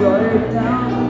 You're down.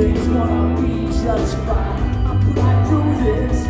everything's gonna be just fine. I put through this